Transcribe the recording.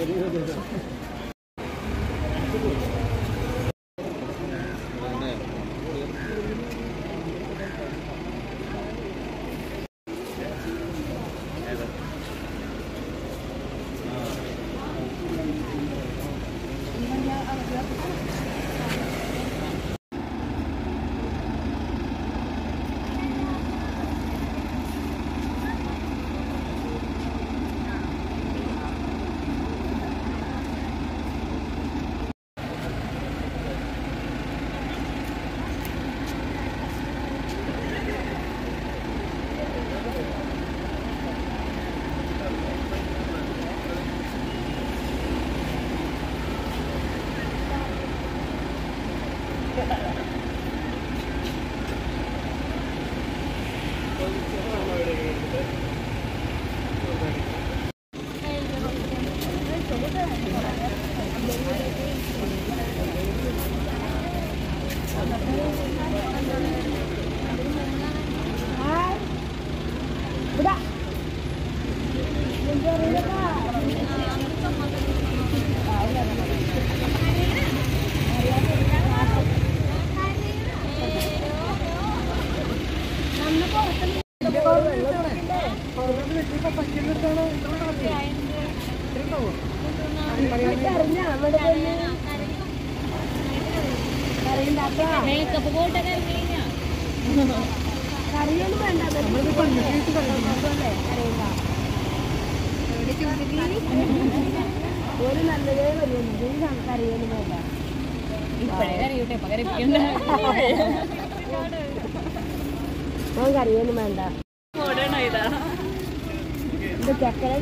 período. Né? こんにちは。മേക്കപ്പ് പോയിട്ടൊക്കെ ഇറങ്ങിയാ കറിയൊന്നും വേണ്ട ഒരു നല്ലതേ വരുന്നു കറിയൊന്നും വേണ്ട ഇപ്പഴേ കറിയൂട്ടെ ഇപ്പൊ കറിപ്പിക്കണ്ട ഞാൻ കറിയൊന്നും വേണ്ട. ഇത് ചക്കര